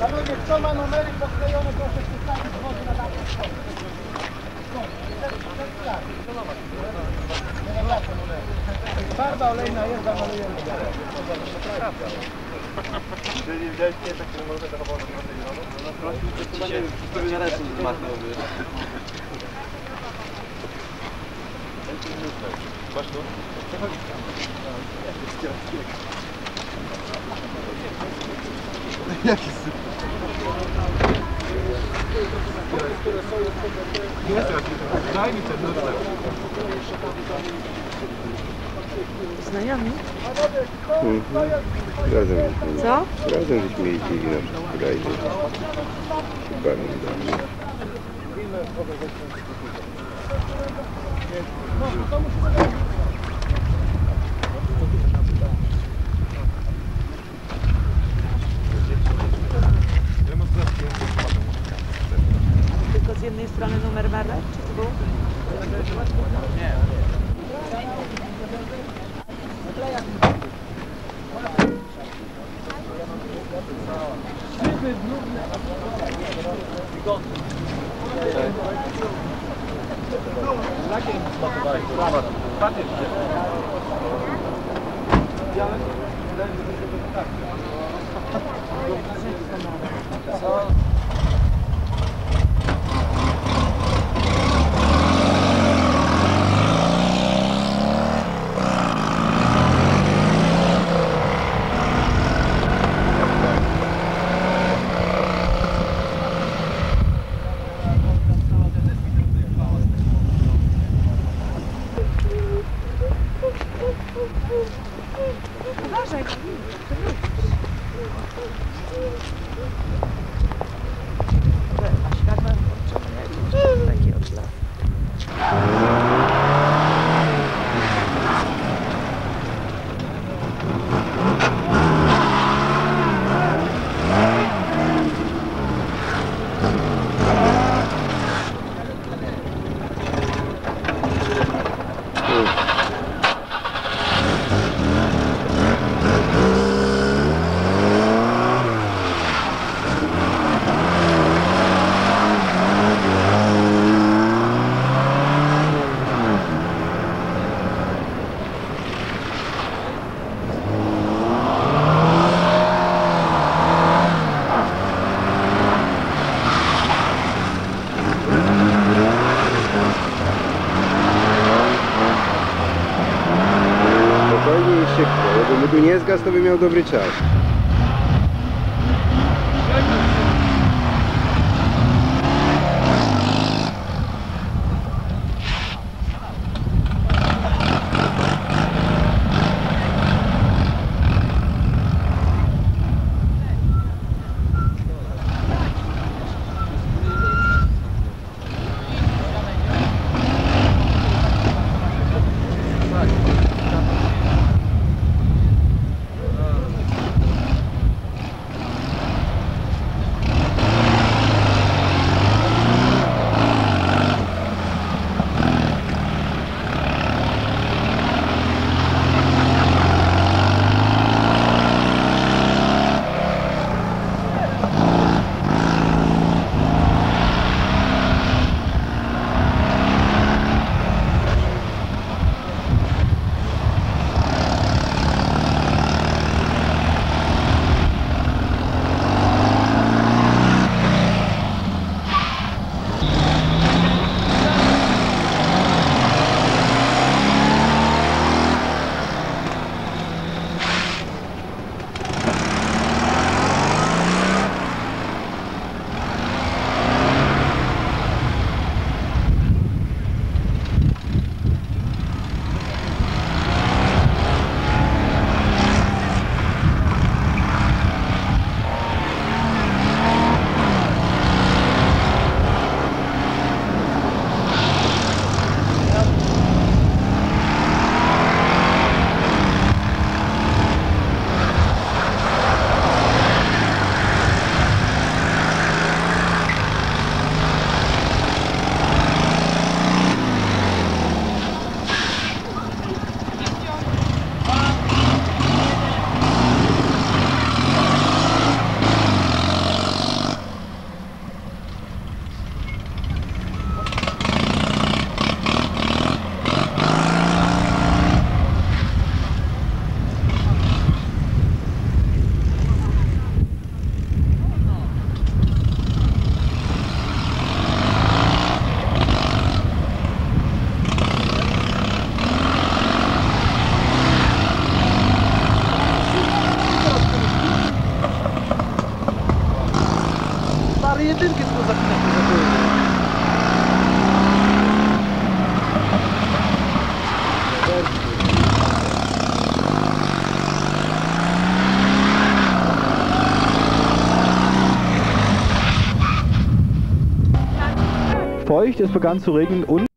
Panowie, kto ma numery poklejone, proszę przedstawić wody na dach. Farba olejna jest, zamalujemy. Czyli widziałeś nie tak, że może tego wodu No prosił, że chyba nie wiem, czy na ręce zmarnowy. Masz tu? Jaki jakiś, daj mi ten numer. Znajomi? Razem żeśmy, Co? razem żeśmy jeździli na wszystkie rajdy. Chyba nie da. Tylko z jednej strony numer Marek, czy to był? Uważaj, Spokojnie i Gdyby tu nie zgasł, budynki z pozapinane za góry. Feucht, es begann zu regnen und...